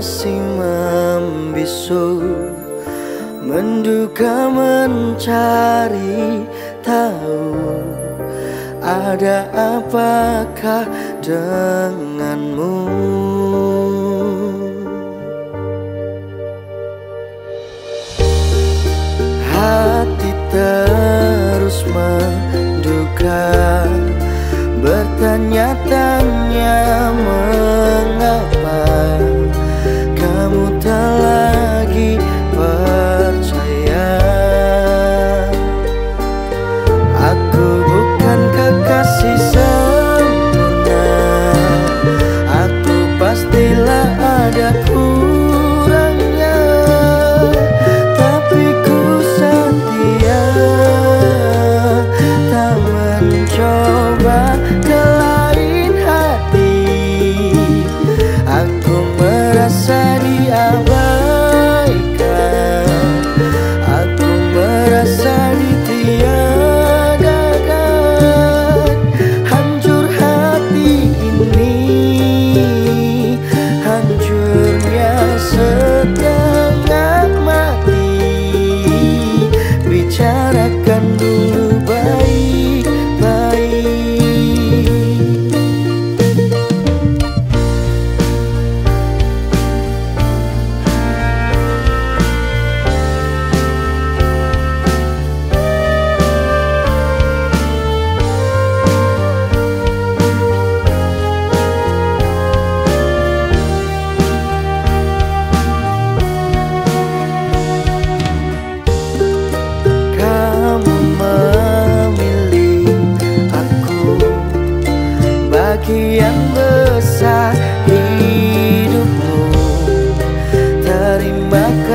masih membisu Menduga mencari tahu. Ada apakah denganmu? Hati terus menduga Bertanya-tanya mengapa. hour bakal